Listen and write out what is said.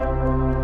Música